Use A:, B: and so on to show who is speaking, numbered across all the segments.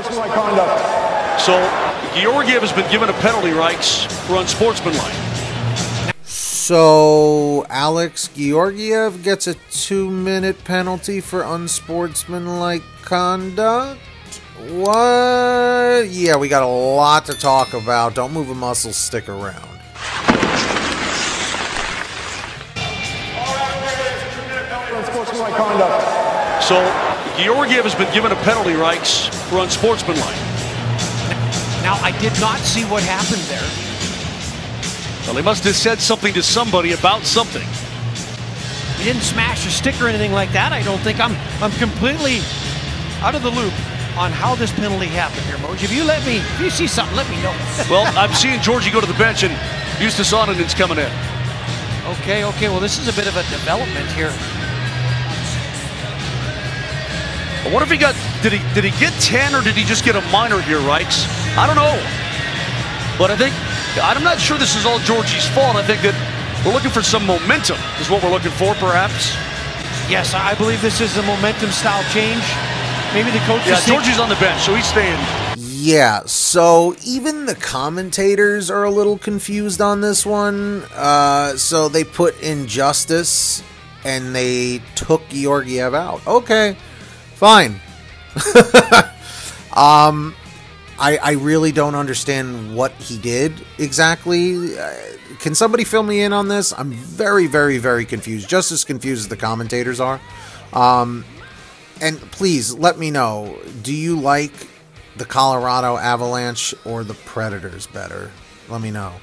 A: unsportsmanlike conduct.
B: So Georgiev has been given a penalty, rights for unsportsmanlike.
C: So Alex Georgiev gets a two-minute penalty for unsportsmanlike conduct. What? Yeah, we got a lot to talk about. Don't move a muscle. Stick around.
A: Unsportsmanlike conduct.
B: So Georgiev has been given a penalty, rights for unsportsmanlike.
D: Now, I did not see what happened there.
B: Well, he must have said something to somebody about something.
D: He didn't smash a stick or anything like that. I don't think I'm I'm completely out of the loop on how this penalty happened here, Moj. If you let me, if you see something, let me know.
B: Well, I'm seeing Georgie go to the bench and Justus Annunen's coming in.
D: okay, okay. Well, this is a bit of a development here.
B: I wonder if he got did he did he get 10 or did he just get a minor here, Rights? I don't know. But I think I'm not sure this is all Georgie's fault. I think that we're looking for some momentum is what we're looking for, perhaps.
D: Yes, I believe this is a momentum style change. Maybe the coach
B: Yeah,
D: is
B: Georgie's on the bench, so he's staying.
C: Yeah, so even the commentators are a little confused on this one. Uh, so they put in Justus and they took Georgiev out. Okay, fine. um, I, I really don't understand what he did exactly. Uh, can somebody fill me in on this? I'm very, very, very confused. Just as confused as the commentators are. Um, and please let me know do you like the Colorado Avalanche or the Predators better? Let me know.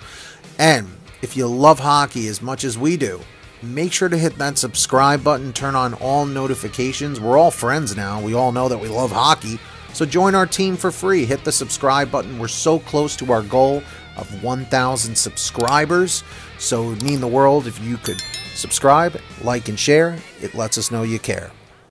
C: And if you love hockey as much as we do, make sure to hit that subscribe button, turn on all notifications. We're all friends now. We all know that we love hockey. So join our team for free. Hit the subscribe button. We're so close to our goal of 1,000 subscribers. So it would mean the world if you could subscribe, like, and share. It lets us know you care.